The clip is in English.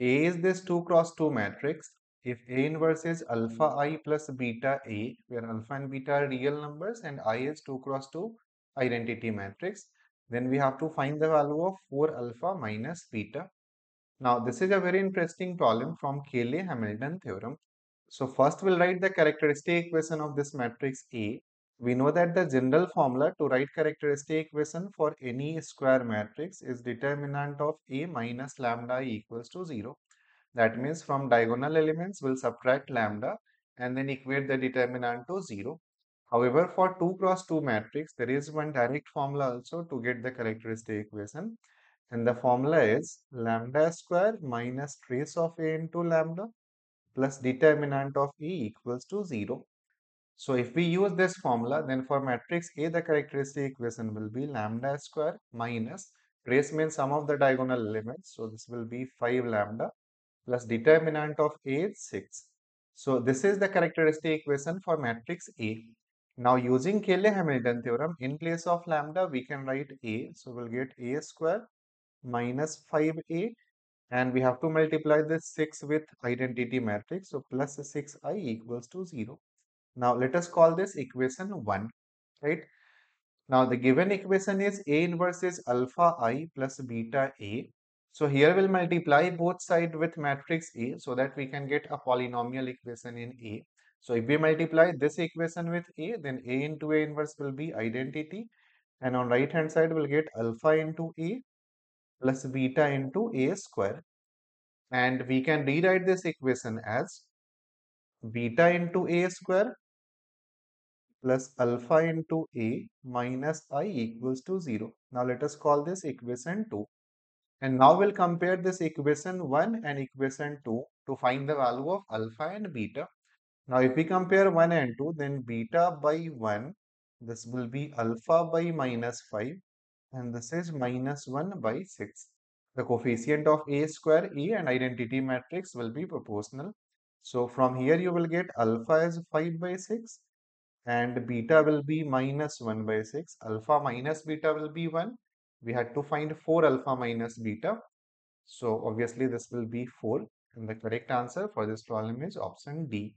A is this 2 cross 2 matrix. If A inverse is alpha i plus beta A, where alpha and beta are real numbers and I is 2 cross 2 identity matrix, then we have to find the value of 4 alpha minus beta. Now, this is a very interesting problem from Cayley-Hamilton theorem. So, first we'll write the characteristic equation of this matrix A. We know that the general formula to write characteristic equation for any square matrix is determinant of A minus lambda equals to 0. That means from diagonal elements we'll subtract lambda and then equate the determinant to 0. However, for 2 cross 2 matrix, there is one direct formula also to get the characteristic equation. And the formula is lambda square minus trace of A into lambda plus determinant of A equals to 0. So if we use this formula, then for matrix A, the characteristic equation will be lambda square minus trace means sum of the diagonal elements. So this will be 5 lambda plus determinant of A is 6. So this is the characteristic equation for matrix A. Now using Cayley-Hamilton theorem, in place of lambda, we can write A. So we'll get A square minus 5A and we have to multiply this 6 with identity matrix. So plus 6i equals to 0. Now let us call this equation 1, right? Now the given equation is A inverse is alpha i plus beta A. So here we'll multiply both sides with matrix A so that we can get a polynomial equation in A. So if we multiply this equation with A, then A into A inverse will be identity. And on right hand side, we'll get alpha into A plus beta into A square. And we can rewrite this equation as beta into A square plus alpha into A minus I equals to 0. Now let us call this equation 2. And now we'll compare this equation 1 and equation 2 to find the value of alpha and beta. Now if we compare 1 and 2, then beta by 1, this will be alpha by minus 5 and this is minus 1 by 6. The coefficient of A square, E and identity matrix will be proportional. So from here you will get alpha is 5 by 6 and beta will be minus 1 by 6. Alpha minus beta will be 1. We had to find 4 alpha minus beta. So obviously this will be 4 and the correct answer for this problem is option D.